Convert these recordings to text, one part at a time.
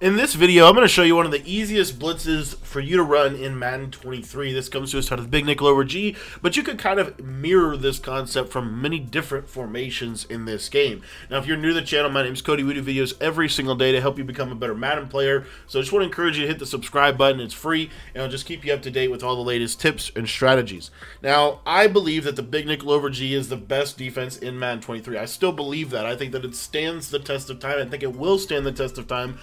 In this video, I'm going to show you one of the easiest blitzes for you to run in Madden 23. This comes to us out of Big Nickel over G, but you could kind of mirror this concept from many different formations in this game. Now, if you're new to the channel, my name is Cody. We do videos every single day to help you become a better Madden player. So I just want to encourage you to hit the subscribe button. It's free, and I'll just keep you up to date with all the latest tips and strategies. Now, I believe that the Big Nickel over G is the best defense in Madden 23. I still believe that. I think that it stands the test of time. I think it will stand the test of time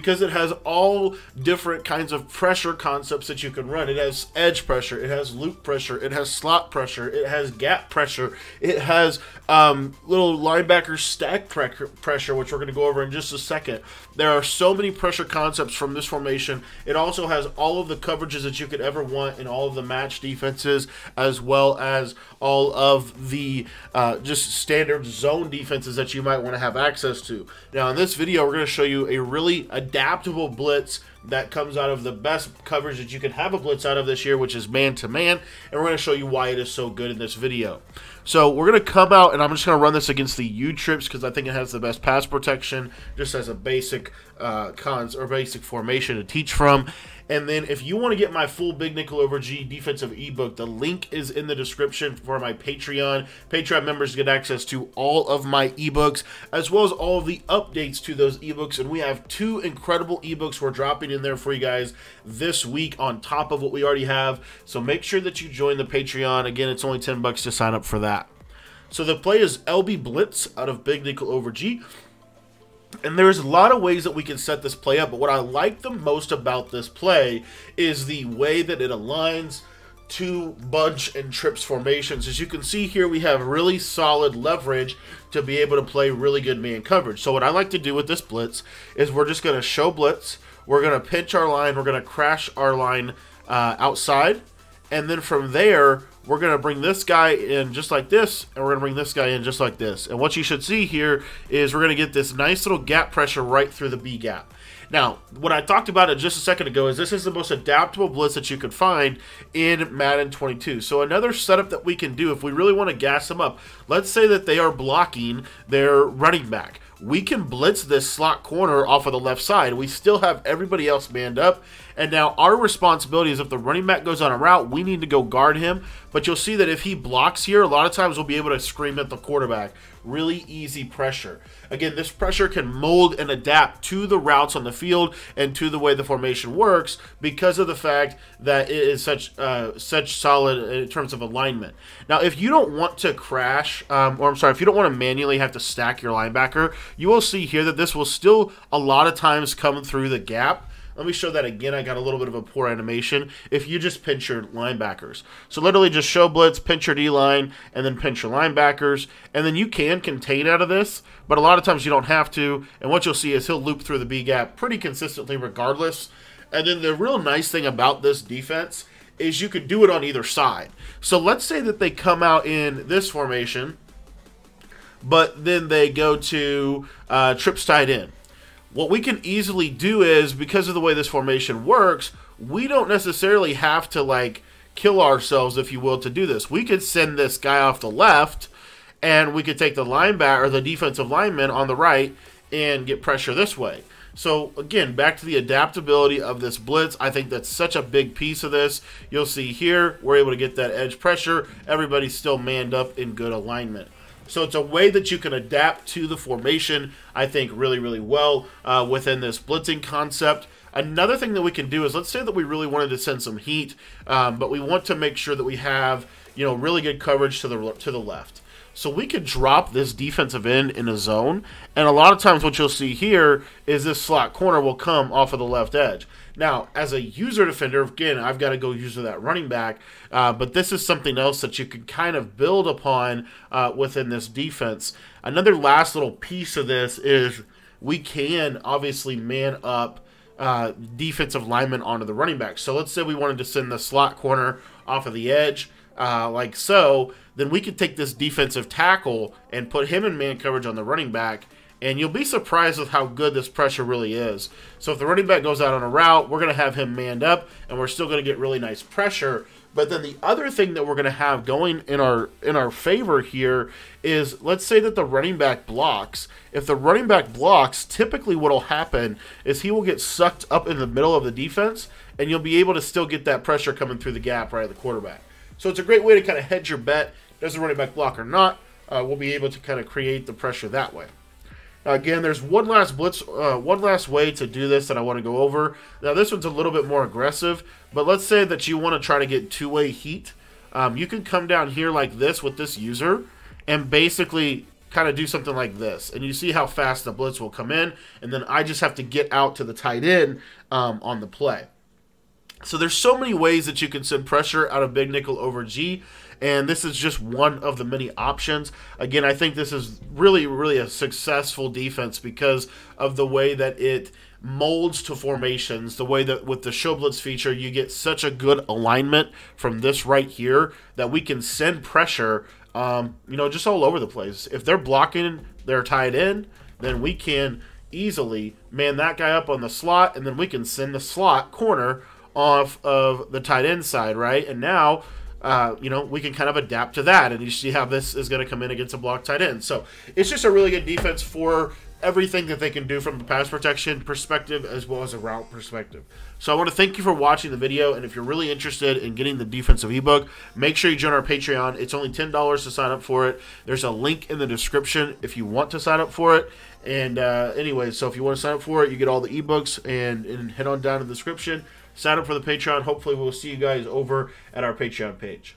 it has all different kinds of pressure concepts that you can run. It has edge pressure, it has loop pressure, it has slot pressure, it has gap pressure, it has um, little linebacker stack pressure, which we're going to go over in just a second. There are so many pressure concepts from this formation. It also has all of the coverages that you could ever want in all of the match defenses, as well as all of the uh, just standard zone defenses that you might want to have access to. Now, in this video, we're going to show you a really adaptable blitz that comes out of the best coverage that you can have a blitz out of this year, which is man-to-man, -man, and we're going to show you why it is so good in this video. So we're going to come out, and I'm just going to run this against the U-Trips because I think it has the best pass protection, just as a basic uh, cons or basic formation to teach from. And then if you want to get my full Big Nickel over G defensive ebook, the link is in the description for my Patreon. Patreon members get access to all of my ebooks, as well as all of the updates to those ebooks. And we have two incredible ebooks we're dropping in there for you guys this week on top of what we already have. So make sure that you join the Patreon. Again, it's only 10 bucks to sign up for that. So the play is LB Blitz out of Big Nickel over G. And there's a lot of ways that we can set this play up, but what I like the most about this play is the way that it aligns to bunch and trips formations. As you can see here, we have really solid leverage to be able to play really good man coverage. So what I like to do with this blitz is we're just going to show blitz, we're going to pinch our line, we're going to crash our line uh, outside, and then from there, we're going to bring this guy in just like this, and we're going to bring this guy in just like this. And what you should see here is we're going to get this nice little gap pressure right through the B gap. Now, what I talked about it just a second ago is this is the most adaptable blitz that you could find in Madden 22. So another setup that we can do if we really want to gas them up, let's say that they are blocking their running back we can blitz this slot corner off of the left side. We still have everybody else manned up. And now our responsibility is if the running back goes on a route, we need to go guard him. But you'll see that if he blocks here, a lot of times we'll be able to scream at the quarterback. Really easy pressure. Again, this pressure can mold and adapt to the routes on the field and to the way the formation works because of the fact that it is such uh, such solid in terms of alignment. Now, if you don't want to crash, um, or I'm sorry, if you don't want to manually have to stack your linebacker, you will see here that this will still a lot of times come through the gap let me show that again. I got a little bit of a poor animation. If you just pinch your linebackers. So literally just show blitz, pinch your D-line, and then pinch your linebackers. And then you can contain out of this, but a lot of times you don't have to. And what you'll see is he'll loop through the B-gap pretty consistently regardless. And then the real nice thing about this defense is you could do it on either side. So let's say that they come out in this formation, but then they go to uh, trips tight end. What we can easily do is, because of the way this formation works, we don't necessarily have to, like, kill ourselves, if you will, to do this. We could send this guy off the left, and we could take the linebacker, or the defensive lineman on the right, and get pressure this way. So again, back to the adaptability of this blitz. I think that's such a big piece of this. You'll see here, we're able to get that edge pressure. Everybody's still manned up in good alignment. So it's a way that you can adapt to the formation, I think, really, really well uh, within this blitzing concept. Another thing that we can do is let's say that we really wanted to send some heat, um, but we want to make sure that we have you know really good coverage to the to the left. So we could drop this defensive end in a zone, and a lot of times what you'll see here is this slot corner will come off of the left edge. Now, as a user defender, again, I've got to go user that running back, uh, but this is something else that you can kind of build upon uh, within this defense. Another last little piece of this is we can obviously man up uh, defensive linemen onto the running back. So let's say we wanted to send the slot corner off of the edge, uh, like so, then we could take this defensive tackle and put him in man coverage on the running back and you'll be surprised with how good this pressure really is. So if the running back goes out on a route, we're going to have him manned up, and we're still going to get really nice pressure. But then the other thing that we're going to have going in our in our favor here is let's say that the running back blocks. If the running back blocks, typically what'll happen is he will get sucked up in the middle of the defense and you'll be able to still get that pressure coming through the gap right at the quarterback. So it's a great way to kind of hedge your bet. Does the running back block or not? Uh, we'll be able to kind of create the pressure that way. Again, there's one last blitz, uh, one last way to do this that I want to go over. Now, this one's a little bit more aggressive, but let's say that you want to try to get two-way heat. Um, you can come down here like this with this user and basically kind of do something like this. And you see how fast the blitz will come in, and then I just have to get out to the tight end um, on the play. So there's so many ways that you can send pressure out of big nickel over G, and this is just one of the many options. Again, I think this is really, really a successful defense because of the way that it molds to formations, the way that with the show blitz feature, you get such a good alignment from this right here that we can send pressure, um, you know, just all over the place. If they're blocking their tight end, then we can easily man that guy up on the slot, and then we can send the slot corner off of the tight end side, right? And now, uh, you know, we can kind of adapt to that. And you see how this is going to come in against a block tight end. So it's just a really good defense for everything that they can do from a pass protection perspective as well as a route perspective. So I want to thank you for watching the video, and if you're really interested in getting the defensive ebook, make sure you join our Patreon. It's only $10 to sign up for it. There's a link in the description if you want to sign up for it. And uh, anyway, so if you want to sign up for it, you get all the ebooks, and, and head on down to the description sign up for the Patreon. Hopefully, we'll see you guys over at our Patreon page.